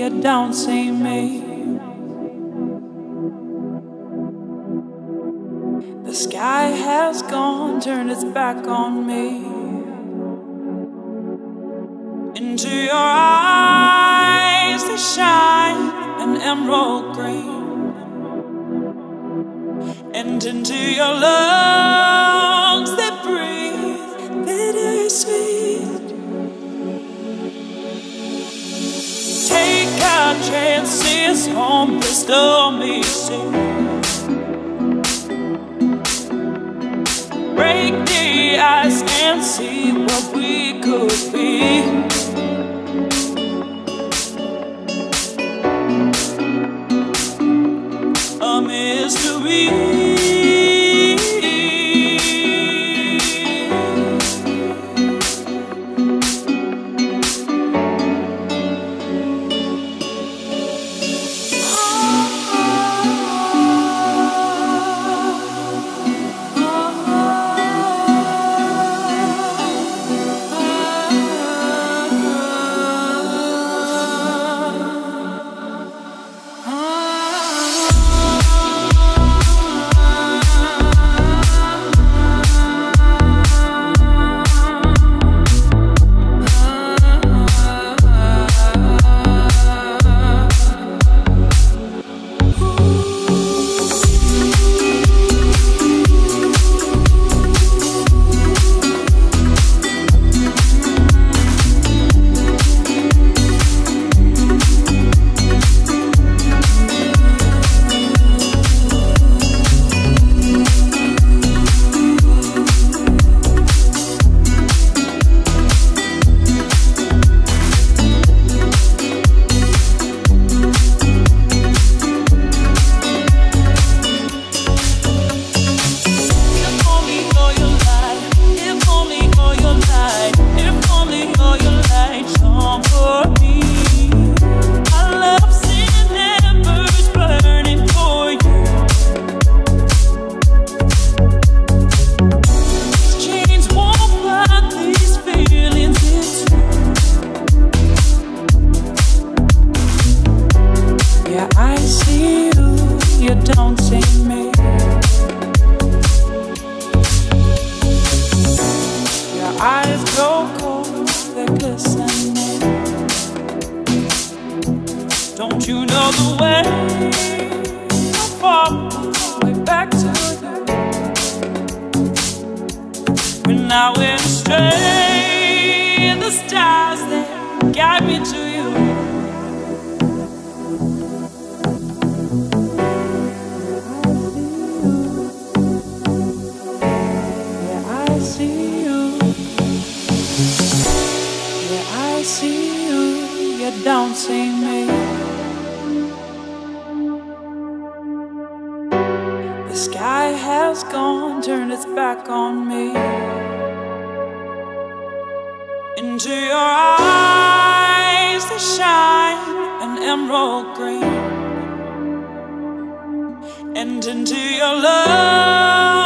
You, don't see me. The sky has gone, turned its back on me. Into your eyes, they shine an emerald green. And into your lungs, chances on Bristol, me, break the ice and see what we could be. The way? I way back to you. When I went astray, the stars guide me to you. Yeah, I see you. Yeah, I see you. You don't see me. Has gone, turned its back on me. Into your eyes, they shine an emerald green. And into your love